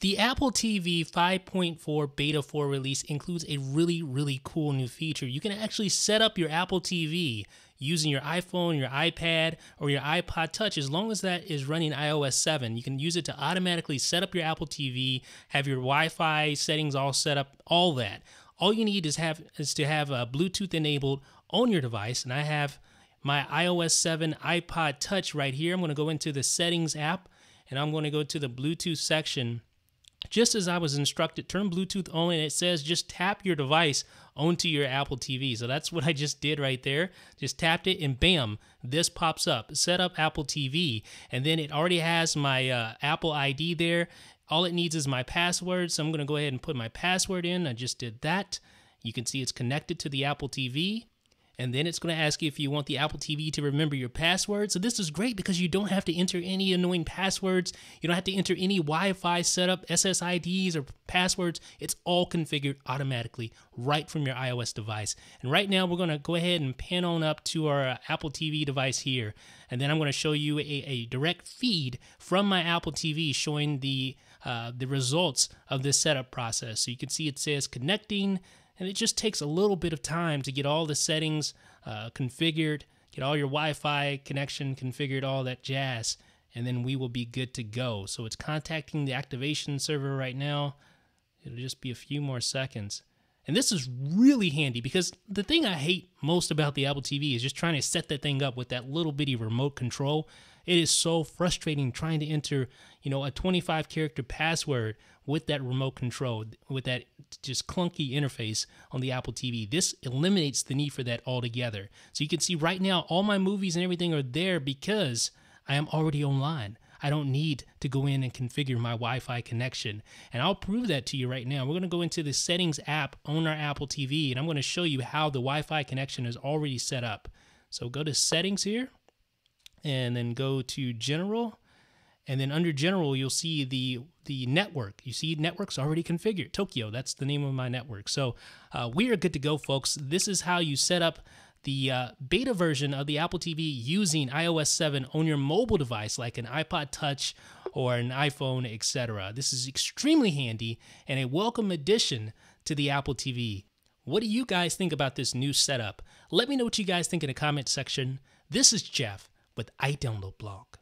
The Apple TV 5.4 Beta 4 release includes a really, really cool new feature. You can actually set up your Apple TV using your iPhone, your iPad, or your iPod Touch as long as that is running iOS 7. You can use it to automatically set up your Apple TV, have your Wi-Fi settings all set up, all that. All you need is have is to have a Bluetooth enabled on your device, and I have my iOS 7 iPod Touch right here. I'm going to go into the settings app and I'm going to go to the Bluetooth section just as I was instructed, turn Bluetooth on, and it says just tap your device onto your Apple TV. So that's what I just did right there. Just tapped it, and bam, this pops up. Set up Apple TV, and then it already has my uh, Apple ID there. All it needs is my password, so I'm going to go ahead and put my password in. I just did that. You can see it's connected to the Apple TV and then it's going to ask you if you want the Apple TV to remember your password. So this is great because you don't have to enter any annoying passwords. You don't have to enter any Wi-Fi setup, SSIDs or passwords. It's all configured automatically right from your iOS device. And right now we're going to go ahead and pan on up to our Apple TV device here. And then I'm going to show you a, a direct feed from my Apple TV showing the uh, the results of this setup process. So you can see it says connecting and it just takes a little bit of time to get all the settings uh, configured, get all your Wi Fi connection configured, all that jazz, and then we will be good to go. So it's contacting the activation server right now. It'll just be a few more seconds. And this is really handy because the thing I hate most about the Apple TV is just trying to set that thing up with that little bitty remote control. It is so frustrating trying to enter, you know, a 25 character password with that remote control, with that just clunky interface on the Apple TV. This eliminates the need for that altogether. So you can see right now all my movies and everything are there because I am already online. I don't need to go in and configure my Wi Fi connection. And I'll prove that to you right now. We're going to go into the settings app on our Apple TV and I'm going to show you how the Wi Fi connection is already set up. So go to settings here and then go to general. And then under general, you'll see the the network. You see networks already configured. Tokyo, that's the name of my network. So uh, we are good to go, folks. This is how you set up the uh, beta version of the Apple TV using iOS 7 on your mobile device, like an iPod Touch or an iPhone, etc. This is extremely handy and a welcome addition to the Apple TV. What do you guys think about this new setup? Let me know what you guys think in the comment section. This is Jeff with iDownload Blog.